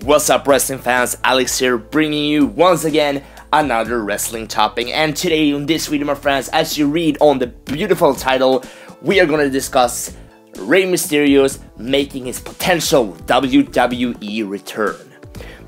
What's up wrestling fans, Alex here bringing you once again another wrestling topic and today in this video my friends as you read on the beautiful title we are gonna discuss Rey Mysterio's making his potential WWE return.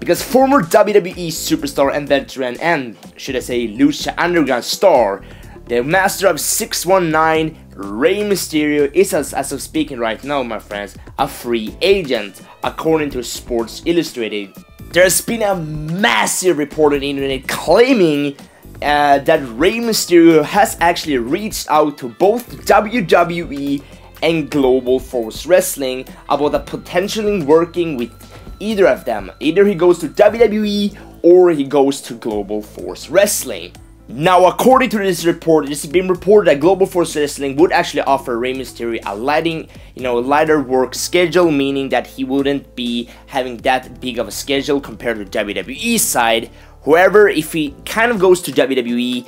Because former WWE superstar and veteran and should I say Lucha Underground star the master of 619 Rey Mysterio is as, as of speaking right now my friends a free agent according to Sports Illustrated. There's been a massive report on the internet claiming uh, that Rey Mysterio has actually reached out to both WWE and Global Force Wrestling about a potentially working with either of them. Either he goes to WWE or he goes to Global Force Wrestling. Now, according to this report, it's been reported that Global Force Wrestling would actually offer Rey Mysterio a lighting, you know, lighter work schedule, meaning that he wouldn't be having that big of a schedule compared to WWE side. However, if he kind of goes to WWE,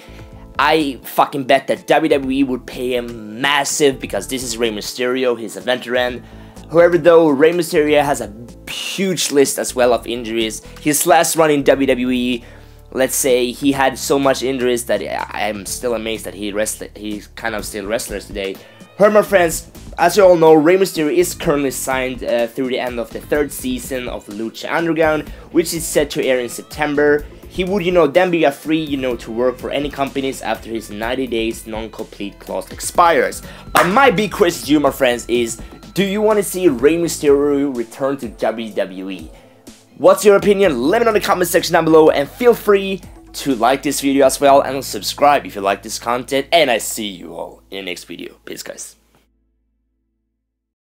I fucking bet that WWE would pay him massive because this is Rey Mysterio, he's a veteran. However, though, Rey Mysterio has a huge list as well of injuries. His last run in WWE let's say he had so much injuries that I'm still amazed that he wrestled, he's kind of still wrestlers today. Her, my friends, as you all know, Rey Mysterio is currently signed uh, through the end of the third season of Lucha Underground, which is set to air in September. He would, you know, then be a free, you know, to work for any companies after his 90 days non-compete clause expires. But my big question to you, my friends, is do you want to see Rey Mysterio return to WWE? What's your opinion? Let me know in the comment section down below and feel free to like this video as well and subscribe if you like this content and I see you all in the next video. Peace guys.